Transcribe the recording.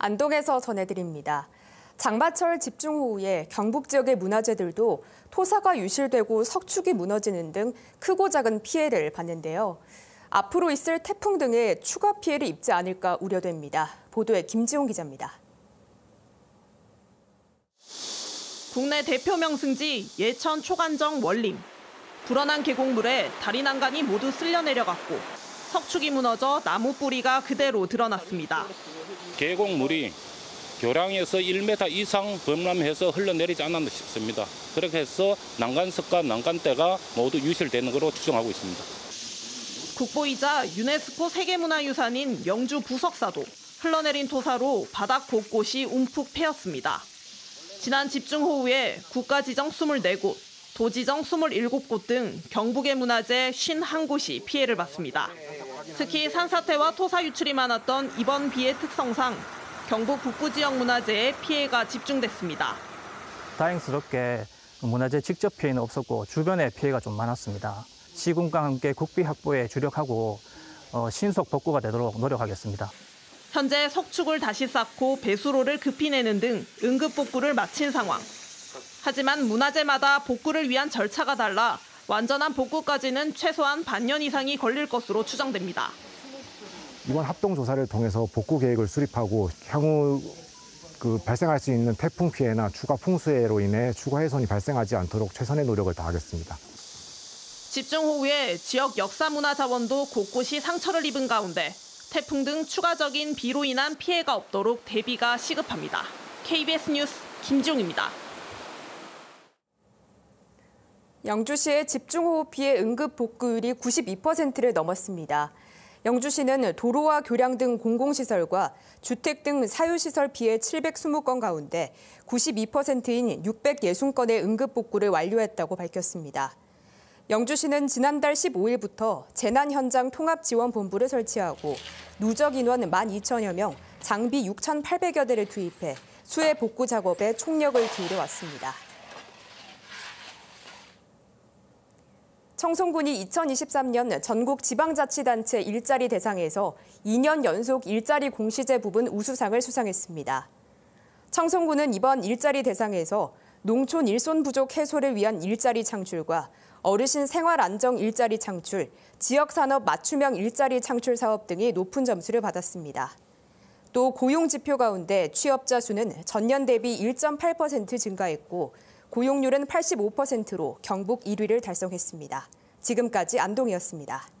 안동에서 전해드립니다. 장마철 집중호우에 경북 지역의 문화재들도 토사가 유실되고 석축이 무너지는 등 크고 작은 피해를 봤는데요. 앞으로 있을 태풍 등의 추가 피해를 입지 않을까 우려됩니다. 보도에 김지홍 기자입니다. 국내 대표 명승지 예천 초간정 원림. 불어난 계곡물에 다리 난간이 모두 쓸려 내려갔고 석축이 무너져 나무 뿌리가 그대로 드러났습니다. 계곡물이 교량에서 1m 이상 범람해서 흘러내리지 않았나 싶습니다. 그렇게 해서 난간석과 난간대가 모두 유실되는 것으로 추정하고 있습니다. 국보이자 유네스코 세계문화유산인 영주 부석사도 흘러내린 토사로 바닥 곳곳이 움푹 패였습니다. 지난 집중호우에 국가지정 24곳, 도지정 27곳 등 경북의 문화재 51곳이 피해를 봤습니다. 특히 산사태와 토사 유출이 많았던 이번 비의 특성상 경북 북부 지역 문화재에 피해가 집중됐습니다. 다행스럽게 문화재 직접 피해는 없었고 주변에 피해가 좀 많았습니다. 시군과 함께 국비 확보에 주력하고 어, 신속 복구가 되도록 노력하겠습니다. 현재 석축을 다시 쌓고 배수로를 급히 내는 등 응급 복구를 마친 상황. 하지만 문화재마다 복구를 위한 절차가 달라 완전한 복구까지는 최소한 반년 이상이 걸릴 것으로 추정됩니다. 이번 합동 조사를 통해서 복구 계획을 수립하고 향후 그 발생할 수 있는 태풍 피해나 추가 풍수해로 인해 추가 훼손이 발생하지 않도록 최선의 노력을 다하겠습니다. 집중호우에 지역 역사문화 자원도 곳곳이 상처를 입은 가운데 태풍 등 추가적인 비로 인한 피해가 없도록 대비가 시급합니다. KBS 뉴스 김종입니다. 영주시의 집중호우 피해 응급 복구율이 92%를 넘었습니다. 영주시는 도로와 교량 등 공공시설과 주택 등 사유시설 피해 720건 가운데 92%인 660건의 응급 복구를 완료했다고 밝혔습니다. 영주시는 지난달 15일부터 재난 현장 통합 지원 본부를 설치하고 누적 인원 12,000여 명, 장비 6,800여 대를 투입해 수해 복구 작업에 총력을 기울여 왔습니다. 청송군이 2023년 전국 지방자치단체 일자리 대상에서 2년 연속 일자리 공시제 부분 우수상을 수상했습니다. 청송군은 이번 일자리 대상에서 농촌 일손 부족 해소를 위한 일자리 창출과 어르신 생활 안정 일자리 창출, 지역 산업 맞춤형 일자리 창출 사업 등이 높은 점수를 받았습니다. 또 고용 지표 가운데 취업자 수는 전년 대비 1.8% 증가했고 고용률은 85%로 경북 1위를 달성했습니다. 지금까지 안동이었습니다.